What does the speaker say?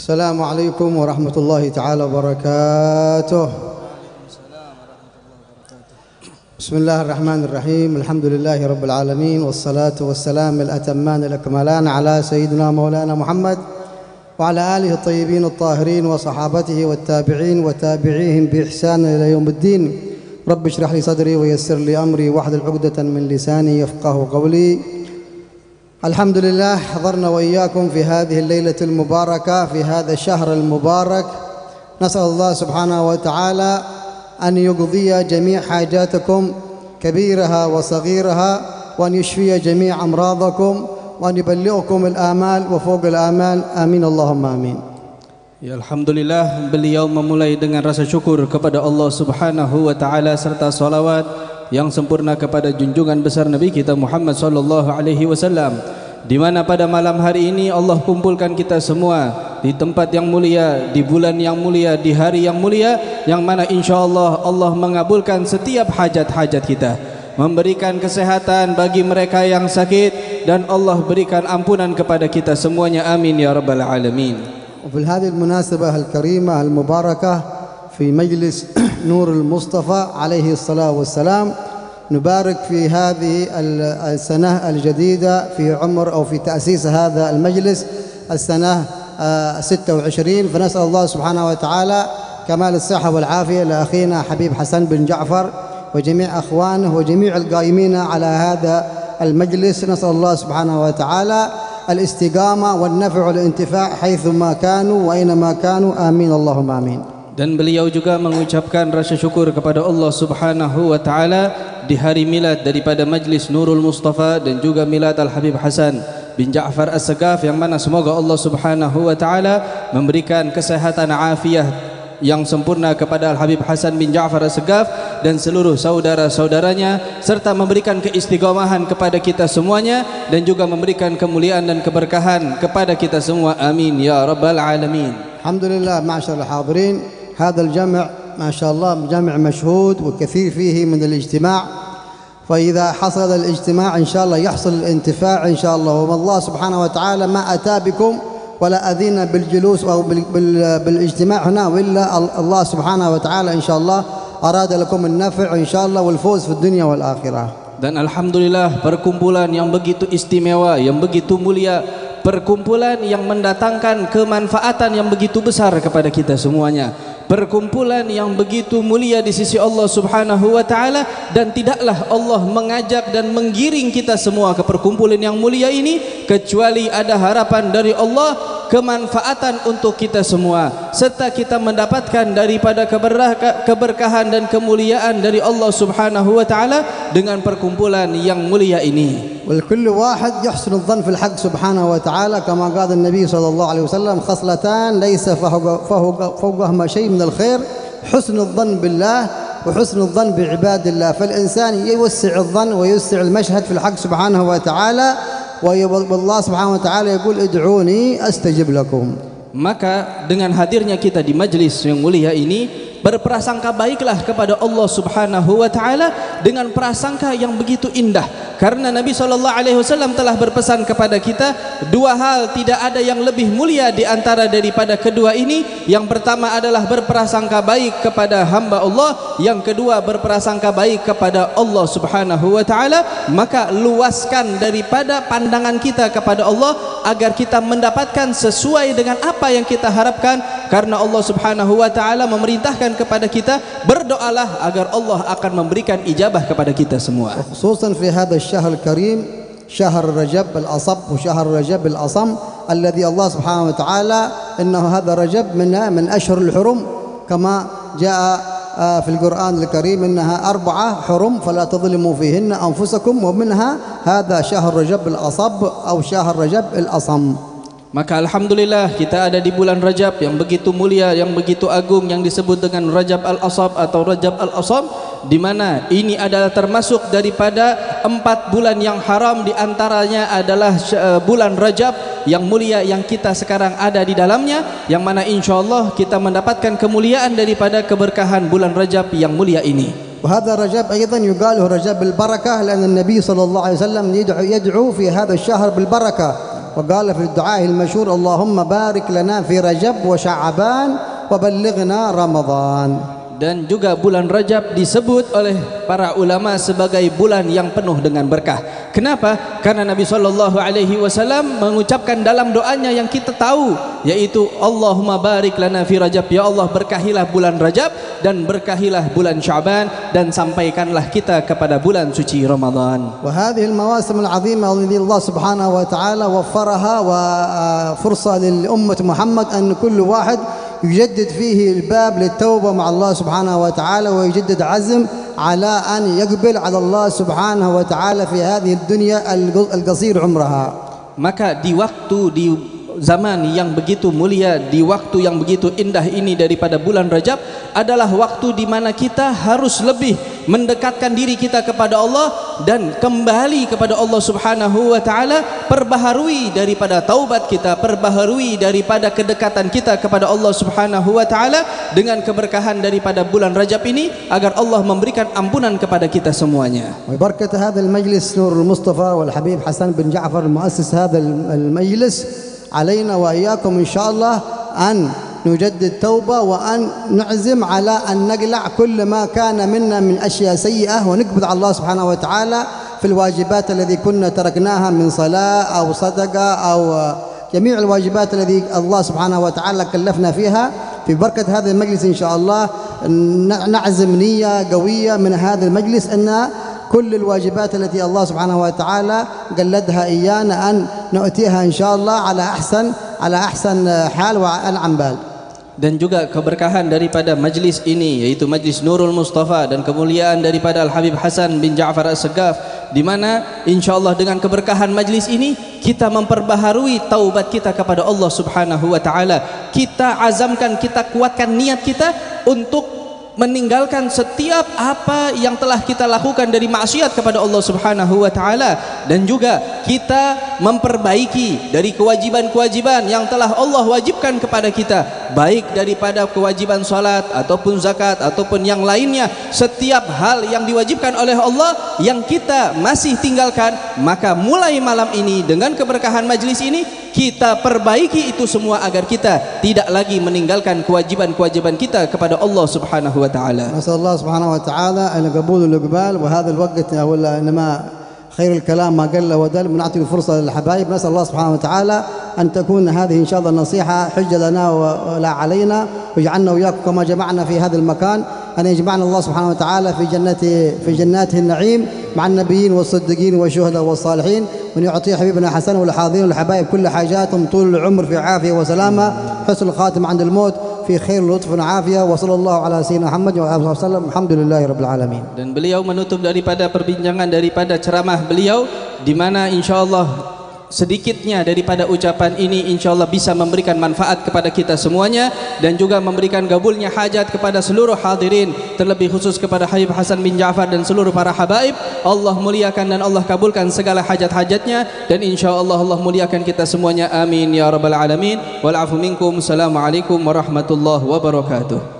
السلام عليكم ورحمة الله تعالى وبركاته. بسم الله الرحمن الرحيم. الحمد لله رب العالمين والصلاة والسلام الأتمان الأكملان على سيدنا مولانا محمد وعلى آله الطيبين الطاهرين وصحابته والتابعين وتابعيهم بإحسان إلى يوم الدين. رب اشرح لي صدري ويسر لي أمري واحلل عقدة من لساني يفقه قولي. الحمد لله حضرنا وإياكم في هذه الليلة المباركة في هذا الشهر المبارك. نسأل الله سبحانه وتعالى أن يقضي جميع حاجاتكم كبيرها وصغيرها وأن يشفي جميع أمراضكم وأن يبلغكم الآمال وفوق الآمال. آمين اللهم آمين. Ya Alhamdulillah. Beliau memulai dengan rasa syukur kepada Allah Subhanahu wa taala serta salawat. yang sempurna kepada junjungan besar Nabi kita Muhammad sallallahu alaihi wasallam di mana pada malam hari ini Allah kumpulkan kita semua di tempat yang mulia di bulan yang mulia di hari yang mulia yang mana insyaallah Allah mengabulkan setiap hajat-hajat kita memberikan kesehatan bagi mereka yang sakit dan Allah berikan ampunan kepada kita semuanya amin ya rabbal alamin وفي هذه المناسبة الكريمة المباركة في مجلس نور المصطفى عليه الصلاة والسلام. نبارك في هذه السنة الجديدة في عمر أو في تأسيس هذا المجلس السنة 26 فنسأل الله سبحانه وتعالى كمال الصحة والعافية لأخينا حبيب حسن بن جعفر وجميع أخوانه وجميع القائمين على هذا المجلس. نسأل الله سبحانه وتعالى الاستقامة والنفع والانتفاع حيثما كانوا وأينما كانوا. آمين. اللهم آمين. Dan beliau juga mengucapkan rasa syukur kepada Allah Subhanahu wa taala di hari milad daripada majlis Nurul Mustafa dan juga milad Al Habib Hasan bin Ja'far As-Sagaf yang mana semoga Allah Subhanahu wa taala memberikan kesehatan afiah yang sempurna kepada Al Habib Hasan bin Ja'far As-Sagaf dan seluruh saudara-saudaranya serta memberikan keistiqomahan kepada kita semuanya dan juga memberikan kemuliaan dan keberkahan kepada kita semua. Amin. Ya rabbal alamin. Alhamdulillah ma'syarul hadirin هذا الجمع ما شاء الله جمع مشهود وكثير فيه من الاجتماع. فإذا حصل الاجتماع إن شاء الله يحصل الانتفاع إن شاء الله. والله سبحانه وتعالى ما أتى بكم ولا أذينا بالجلوس أو بالاجتماع هنا وإلا الله سبحانه وتعالى إن شاء الله أراد لكم النفع إن شاء الله والفوز في الدنيا والآخرة. Dan alhamdulillah perkumpulan yang begitu istimewa yang begitu mulia perkumpulan yang mendatangkan kemanfaatan yang begitu besar kepada kita semuanya. Perkumpulan yang begitu mulia di sisi Allah Subhanahu wa taala dan tidaklah Allah mengajak dan menggiring kita semua ke perkumpulan yang mulia ini kecuali ada harapan dari Allah kemanfaatan untuk kita semua. Serta kita mendapatkan daripada keberkahan dan kemuliaan dari Allah Subhanahu wa taala dengan perkumpulan yang mulia ini والكل واحد يحسن الظن في الحق سبحانه وتعالى كما قال النبي صلى الله عليه وسلم خصلتان ليس فوق فوق فوقهما شيء من الخير. حسن الظن بالله وحسن الظن بعباد الله. فالإنسان يوسع الظن ويوسع المشهد في الحق سبحانه وتعالى والله سبحانه وتعالى يقول ادعوني أستجب لكم. Maka dengan hadirnya kita di majlis yang mulia ini berprasangka baiklah kepada Allah Subhanahu wa taala dengan prasangka yang begitu indah. Karena Nabi sallallahu alaihi wasallam telah berpesan kepada kita dua hal tidak ada yang lebih mulia di antara daripada kedua ini. Yang pertama adalah berprasangka baik kepada hamba Allah yang kedua berprasangka baik kepada Allah Subhanahu wa taala. Maka luaskan daripada pandangan kita kepada Allah agar kita mendapatkan sesuai dengan apa yang kita harapkan. Karena Allah Subhanahu wa taala memerintahkan diajarkan kepada kita berdoalah agar Allah akan memberikan ijabah kepada kita semua khususan fi hadha syahr karim syahr rajab al-asab wa syahr rajab al-asam alladhi Allah subhanahu wa ta'ala innahu hadha rajab min min ashhur al-hurum kama jaa في القرآن الكريم إنها أربعة حرم فلا تظلموا فيهن أنفسكم ومنها هذا شهر رجب الأصب أو شهر رجب الأصم Maka Alhamdulillah kita ada di bulan Rajab yang begitu mulia, yang begitu agung yang disebut dengan Rajab Al-Asab atau Rajab Al-Asab di mana ini adalah termasuk daripada empat bulan yang haram di antaranya adalah bulan Rajab yang mulia yang kita sekarang ada di dalamnya yang mana insyaAllah kita mendapatkan kemuliaan daripada keberkahan bulan Rajab yang mulia ini وهذا رجب أيضا يقال رجب بالبركة لأن النبي صلى الله عليه وسلم يدعو, يدعو في هذا الشهر بالبركة وقال في الدعاء المشهور اللهم بارك لنا في رجب وشعبان وبلغنا رمضان. dan juga bulan Rajab disebut oleh para ulama sebagai bulan yang penuh dengan berkah. Kenapa? Karena Nabi sallallahu alaihi wasallam mengucapkan dalam doanya yang kita tahu yaitu Allahumma barik lana fi Rajab ya Allah berkahilah bulan Rajab dan berkahilah bulan Syaban dan sampaikanlah kita kepada bulan suci Ramadan. Wa hadhihi al-mawasim al-'azima alladhi Allah subhanahu wa ta'ala waffaraha wa uh, fursa lil ummat Muhammad an kullu wahid يجدد فيه الباب للتوبة مع الله سبحانه وتعالى ويجدد عزم على أن يقبل على الله سبحانه وتعالى في هذه الدنيا القصير عمرها. Maka di waktu di zaman yang begitu mulia di waktu yang begitu indah ini daripada bulan Rajab adalah waktu di mana kita harus lebih mendekatkan diri kita kepada Allah dan kembali kepada Allah Subhanahu wa taala perbaharui daripada taubat kita perbaharui daripada kedekatan kita kepada Allah Subhanahu wa taala dengan keberkahan daripada bulan Rajab ini agar Allah memberikan ampunan kepada kita semuanya وبركة هذا المجلس نور المصطفى والحبيب حسن بن جعفر المؤسس هذا المجلس علينا وإياكم إن شاء الله أن نجدد توبة وأن نعزم على أن نقلع كل ما كان منا من أشياء سيئة ونقبض على الله سبحانه وتعالى في الواجبات الذي كنا تركناها من صلاة أو صدقة أو جميع الواجبات الذي الله سبحانه وتعالى كلفنا فيها. في بركة هذا المجلس إن شاء الله نعزم نية قوية من هذا المجلس أن كل الواجبات التي الله سبحانه وتعالى قلدها إيانا أن نؤتيها إن شاء الله على أحسن على أحسن حال وأنعم بال dan juga keberkahan daripada majlis ini yaitu majlis Nurul Mustafa dan kemuliaan daripada Al Habib Hasan bin Ja'far As-Segaf di mana insyaallah dengan keberkahan majlis ini kita memperbaharui taubat kita kepada Allah Subhanahu wa taala kita azamkan kita kuatkan niat kita untuk meninggalkan setiap apa yang telah kita lakukan dari maksiat kepada Allah Subhanahu wa taala. Dan juga kita memperbaiki dari kewajiban-kewajiban yang telah Allah wajibkan kepada kita baik daripada kewajiban salat ataupun zakat ataupun yang lainnya setiap hal yang diwajibkan oleh Allah yang kita masih tinggalkan maka mulai malam ini dengan keberkahan majlis ini kita perbaiki itu semua agar kita tidak lagi meninggalkan kewajiban-kewajiban kita kepada Allah Subhanahu wa taala. Nasallahu subhanahu wa taala al qabul al iqbal wa hadha al waqt wala inma خير الكلام ما قل ودل. ونعطي الفرصة للحبايب. نسأل الله سبحانه وتعالى أن تكون هذه إن شاء الله النصيحة حجة لنا ولا علينا ويجعلنا وإياكم كما جمعنا في هذا المكان. أن يجمعنا الله سبحانه وتعالى في جنته في جناته النعيم مع النبيين والصديقين والشهداء والصالحين. وأن يعطي حبيبنا حسن والحاضرين والحبايب كل حاجاتهم طول العمر في عافية وسلامة. حسن الخاتم عند الموت. fi khair lutf wa afiyah wa sallallahu ala sayyidina Muhammad wa alihi wasallam. Alhamdulillahi rabbil alamin. Dan beliau menutup daripada perbincangan daripada ceramah beliau di mana insyaallah sedikitnya daripada ucapan ini insyaallah bisa memberikan manfaat kepada kita semuanya dan juga memberikan gabulnya hajat kepada seluruh hadirin terlebih khusus kepada Habib Hasan bin Ja'far dan seluruh para habaib. Allah muliakan dan Allah kabulkan segala hajat-hajatnya dan insyaallah Allah muliakan kita semuanya. Amin ya rabbal alamin. Wal afu minkum. Assalamualaikum warahmatullahi wabarakatuh